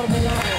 Formula